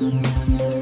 Bye.